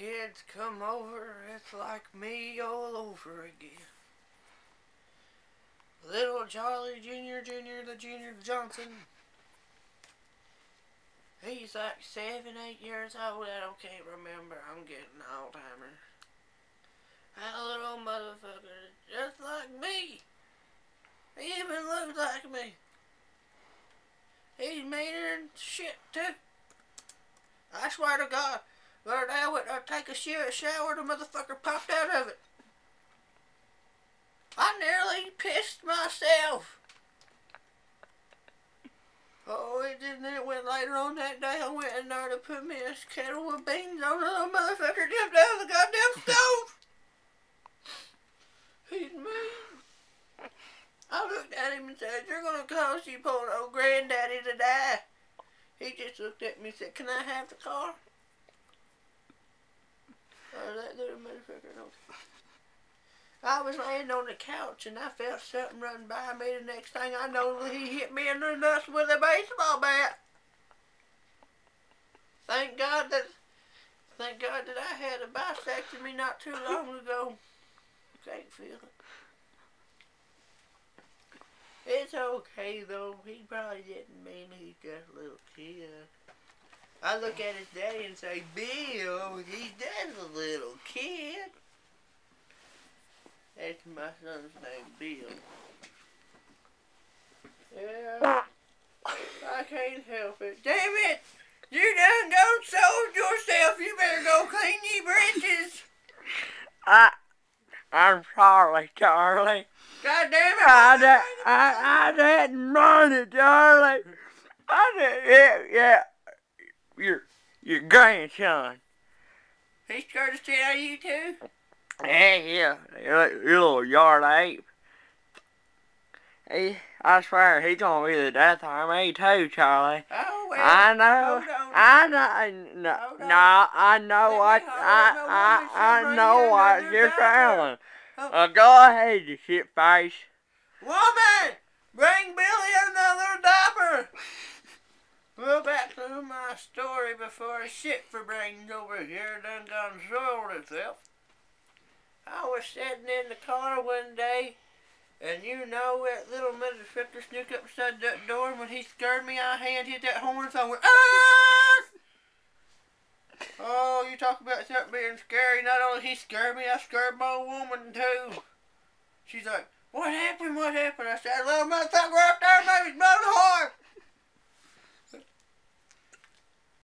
kids come over, it's like me all over again. Little Charlie Jr., Jr., the Junior Johnson. He's like seven, eight years old. I don't can't remember. I'm getting Alzheimer's. That little motherfucker is just like me. He even looks like me. He's meaner than shit too. I swear to God, day I went to take a shower, the motherfucker popped out of it. I nearly pissed myself. Oh, it didn't. Then it went later on that day. I went in there to put me a kettle of beans on. The motherfucker jumped out of the goddamn stove. He's mean. I looked at him and said, "You're gonna cause you poor old granddaddy to die." He just looked at me and said, "Can I have the car?" Oh, that little motherfucker. Okay. I was laying on the couch and I felt something run by me. The next thing I know, he hit me in the nuts with a baseball bat. Thank God that, thank God that I had a bisectomy not too long ago. Can't feel it. It's okay though. He probably didn't mean he's just a little kid. I look at his daddy and say, Bill, he's just a little kid. That's my son's name, Bill. Yeah. Ah. I can't help it. Damn it! You done don't sold yourself. You better go clean your britches. I, I'm sorry, Charlie. God damn it! I, I, I didn't run it, Charlie. I did, yeah, yeah. Your, your grandson. He scared the shit out of you too? Yeah, yeah, you little yard ape. He, I swear, he gonna be the death of me too, Charlie. Oh well. I know. I know. No, no, I know what. hold I, I, I know what you're saying. Oh. Uh, go ahead, you shit face. Woman, bring Billy another diaper. Well, back to my story before a shit for brains over here done gone soiled itself. I was sitting in the car one day, and you know that little motherfucker snook up beside that door, and when he scared me, I hand hit that horn, so I went, ah! Oh, you talk about something being scary. Not only he scared me, I scared my woman too. She's like, what happened? What happened? I said, little motherfucker up there, baby, blow the horn.